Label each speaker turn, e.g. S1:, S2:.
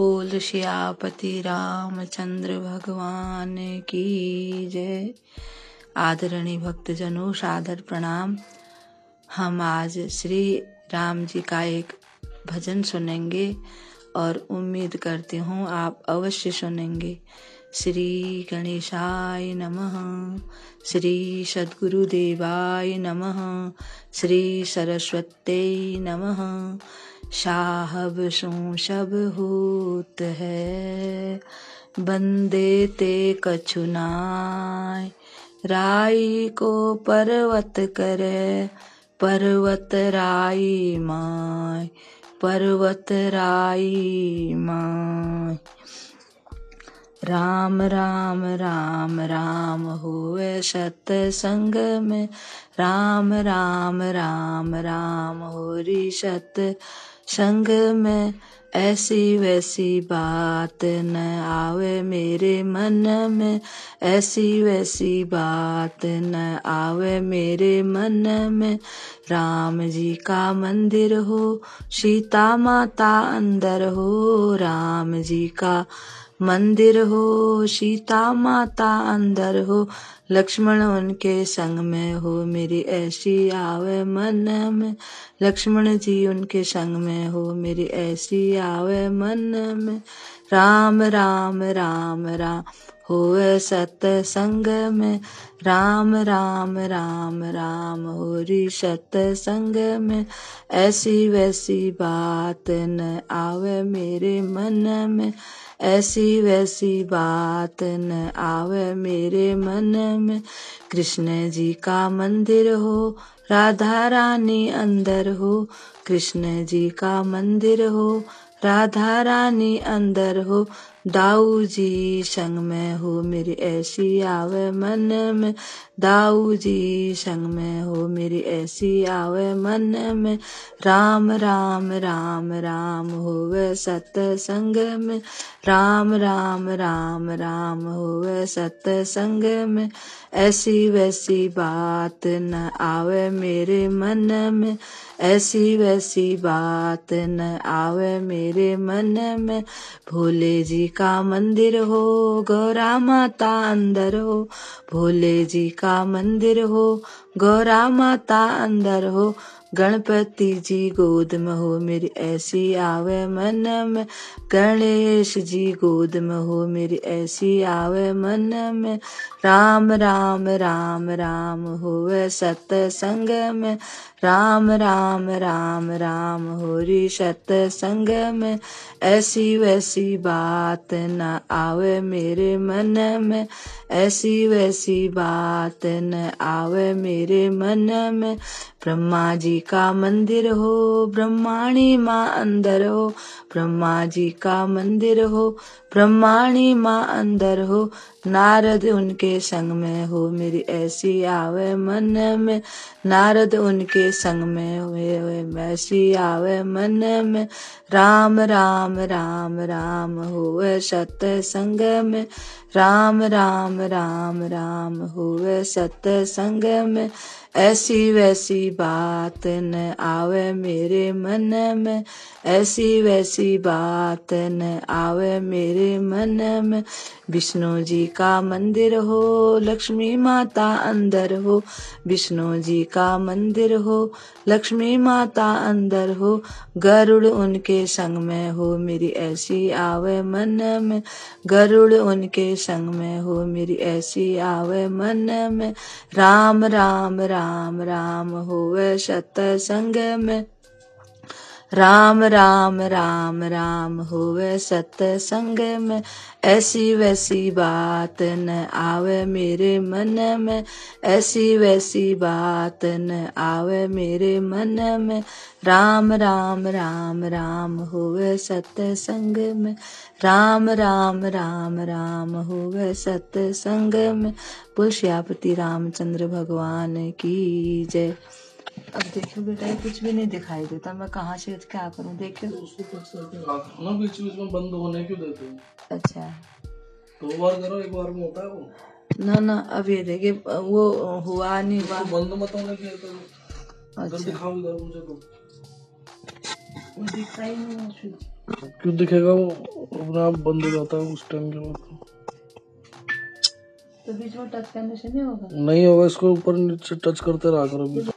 S1: बोल श्यापति रामचंद्र भगवान की जय। आदरणीय भक्तजनों, सादर प्रणाम। हम आज श्री राम जी का एक भजन सुनेंगे और उम्मीद करती हूँ आप अवश्य सुनेंगे। श्री गणेशाय नमः, श्री सद्गुरुदेवाय नमः, श्री सरस्वती नमः साहब सब होत है। बंदे ते कछुनाय राई को पर्वत करे, पर्वत राई माय, पर्वत राई माय। राम राम राम राम हुए सत्संग में। राम राम राम राम होरी सत संग में ऐसी वैसी बात न आवे मेरे मन में। ऐसी वैसी बात न आवे मेरे मन में। राम जी का मंदिर हो, सीता माता अंदर हो, राम जी का मंदिर हो, सीता माता अंदर हो, लक्ष्मण उनके संग में हो, मेरी ऐसी आवे मन में। लक्ष्मण जी उनके संग में हो, मेरी ऐसी आवे मन में। राम राम राम राम। हो सत संग में राम राम राम राम। होरी सत संग में ऐसी वैसी बात न आवे मेरे मन में। ऐसी वैसी बात न आवे मेरे मन में। कृष्ण जी का मंदिर हो, राधा रानी अंदर हो। कृष्ण जी का मंदिर हो राधा रानी अंदर हो दाऊ जी संग में हो, मेरी ऐसी आवे मन में। दाऊ जी संग में हो, मेरी ऐसी आवे मन में। राम राम राम राम होवे सत संग में। राम राम राम राम होवे सत संग में। ऐसी वैसी बात न आवे मेरे मन में। ऐसी वैसी बात न आवे मेरे मन में। भोले जी का मंदिर हो, गौरा माता अंदर हो, भोले जी का मंदिर हो, गौरा माता अंदर हो, गणपति जी गोद में हो, मेरी ऐसी आवे मन में, गणेश जी गोद में हो, मेरी ऐसी आवे मन में, राम राम राम राम होवे सत्संग में राम राम राम राम, होरी सत्संग में ऐसी वैसी बात न आवे मेरे मन में। ऐसी वैसी बात न आवे मेरे मन में। ब्रह्मा जी का मंदिर हो, ब्रह्माणी माँ अंदर हो, ब्रह्मा जी का मंदिर हो, ब्रह्माणी माँ अंदर हो। नारद उनके संग में हो, मेरी ऐसी आवे मन में। नारद उनके संग में हुए हुए मैसी आवे मन में। राम राम राम राम हुए सत संग में। राम राम राम राम, हुए सत संग में। ऐसी वैसी बात न आवे मेरे मन में। ऐसी वैसी बात न आवे मेरे मन में। विष्णु जी का मंदिर हो, लक्ष्मी माता अंदर हो। विष्णु जी का मंदिर हो, लक्ष्मी माता अंदर हो। गरुड़ उनके संग में हो, मेरी ऐसी आवे मन में। गरुड़ उनके संग में हो मेरी ऐसी आवे मन में। राम राम राम राम होवे सत संग में। राम राम राम राम, होवे सत्संग में। ऐसी वैसी बात न आवे मेरे मन में। ऐसी वैसी बात न आवे मेरे मन में। राम राम राम राम, होवे सत्संग में। राम राम राम राम, होवे सत्संग में। बोल श्यापति रामचंद्र भगवान की जय। अब देखो बेटा ये कुछ भी नहीं दिखाई देता। मैं कहाँ से क्या करूँ? देखो
S2: ना बीच बीच में बंद होने क्यों देते हो?
S1: अच्छा।
S2: दो बार करो एक बार में होता है वो।
S1: ना ना अब ये देखिए वो हुआ नहीं हुआ।
S2: तो बंद मत होने के तो
S1: अच्छा।
S2: दिखाओ इधर मुझे तो
S1: दिखता ही नहीं
S2: क्यों दिखेगा वो? अपने आप बंद हो जाता है उस टाइम के बाद
S1: तो। बीच में टच करने से नहीं होगा?
S2: नहीं होगा इसको ऊपर नीचे टच करते रहा करो बीच